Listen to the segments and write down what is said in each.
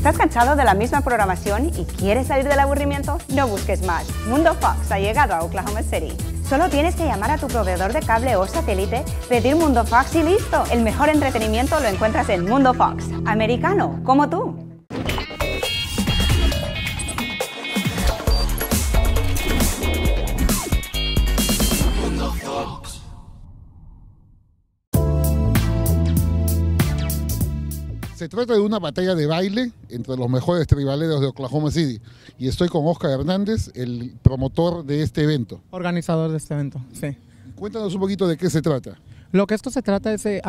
¿Estás cansado de la misma programación y quieres salir del aburrimiento? No busques más. Mundo Fox ha llegado a Oklahoma City. Solo tienes que llamar a tu proveedor de cable o satélite, pedir Mundo Fox y listo. El mejor entretenimiento lo encuentras en Mundo Fox. Americano, como tú. Se trata de una batalla de baile entre los mejores tribaleros de Oklahoma City y estoy con Oscar Hernández, el promotor de este evento. Organizador de este evento, sí. Cuéntanos un poquito de qué se trata. Lo que esto se trata es de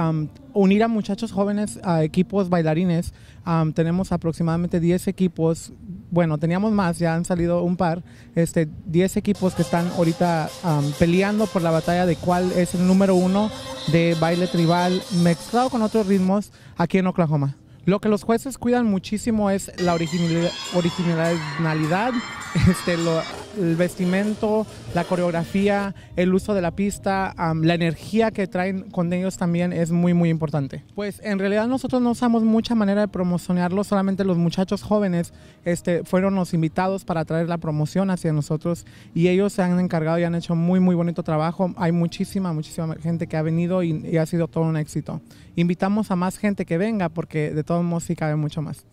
unir a muchachos jóvenes a equipos bailarines. tenemos aproximadamente 10 equipos, bueno, teníamos más, ya han salido un par, este, 10 equipos que están ahorita peleando por la batalla de cuál es el número uno de baile tribal mezclado con otros ritmos aquí en Oklahoma. Lo que los jueces cuidan muchísimo es la originalidad, este, el vestimento, la coreografía, el uso de la pista, la energía que traen con ellos también es muy, muy importante. Pues en realidad nosotros no usamos mucha manera de promocionarlo, solamente los muchachos jóvenes este, fueron los invitados para traer la promoción hacia nosotros y ellos se han encargado y han hecho muy, muy bonito trabajo. Hay muchísima, muchísima gente que ha venido y, y ha sido todo un éxito. Invitamos a más gente que venga porque de todos modos sí cabe mucho más.